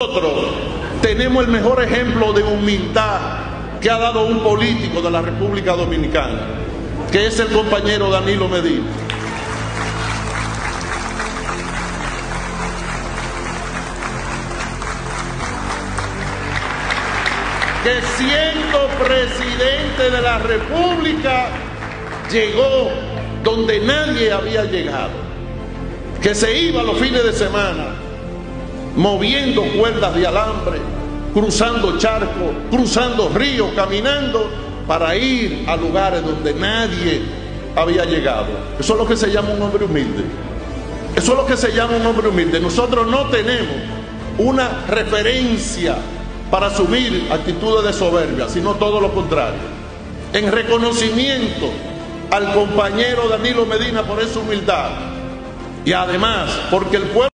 Nosotros tenemos el mejor ejemplo de humildad que ha dado un político de la República Dominicana, que es el compañero Danilo Medina. que siendo presidente de la República llegó donde nadie había llegado, que se iba los fines de semana moviendo cuerdas de alambre, cruzando charcos, cruzando ríos, caminando para ir a lugares donde nadie había llegado. Eso es lo que se llama un hombre humilde. Eso es lo que se llama un hombre humilde. Nosotros no tenemos una referencia para asumir actitudes de soberbia, sino todo lo contrario. En reconocimiento al compañero Danilo Medina por esa humildad y además porque el pueblo